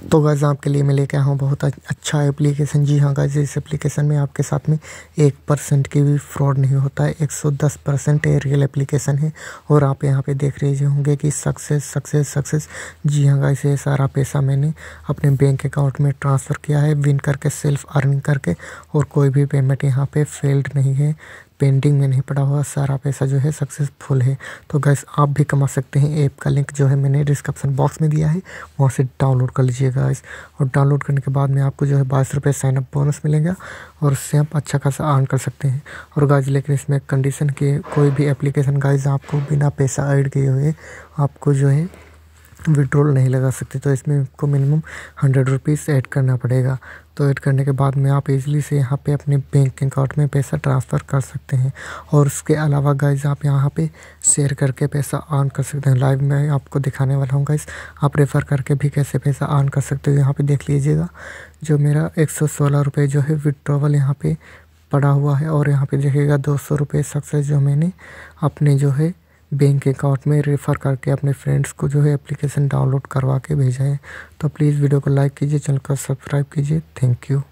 तो गैज़ आपके लिए मैं लेके आया हूँ बहुत अच्छा एप्लीकेशन जी हाँ गैज़ इस एप्लीकेशन में आपके साथ में एक परसेंट की भी फ्रॉड नहीं होता है, एक सौ दस परसेंट रियल एप्लीकेशन है। और आप यहाँ पे देख रहे होंगे कि सक्सेस सक्सेस सक्सेस जी हाँ गैस ये सारा पैसा मैंने अपने बैंक अकाउंट में ट्रांसफ़र किया है विन करके सेल्फ अर्निंग करके। और कोई भी पेमेंट यहाँ पे फेल्ड नहीं है। पेंडिंग में नहीं पड़ा हुआ, सारा पैसा जो है सक्सेसफुल है। तो गैस आप भी कमा सकते हैं। ऐप का लिंक जो है मैंने डिस्क्रिप्शन बॉक्स में दिया है, वहाँ से डाउनलोड कर लीजिएगा गैस और डाउनलोड करने के बाद में आपको जो है बाईस रुपये साइनअप बोनस मिलेगा और उससे आप अच्छा खासा अर्न कर सकते हैं। और गाइज़ लेकिन इसमें कंडीशन के कोई भी एप्लीकेशन गाइज़ आपको बिना पैसा ऐड किए हुए आपको जो है विड्रॉल नहीं लगा सकते तो इसमें आपको मिनिमम हंड्रेड रुपीज़ ऐड करना पड़ेगा। तो ऐड करने के बाद में आप इजीली से यहाँ पे अपने बैंक अकाउंट में पैसा ट्रांसफ़र कर सकते हैं। और उसके अलावा गाइज़ आप यहाँ पे शेयर करके पैसा अर्न कर सकते हैं। लाइव में आपको दिखाने वाला हूँ गाइज़ आप रेफ़र करके भी कैसे पैसा अर्न कर सकते हो, यहाँ पे देख लीजिएगा। जो मेरा एक सौ जो है विड्रॉवल यहाँ पर पड़ा हुआ है, और यहाँ पर देखिएगा दो सौ सक्सेस जो मैंने अपने जो है बैंक अकाउंट में रेफ़र करके अपने फ्रेंड्स को जो है एप्लीकेशन डाउनलोड करवा के भेजा। है तो प्लीज़ वीडियो को लाइक कीजिए, चैनल को सब्सक्राइब कीजिए। Thank you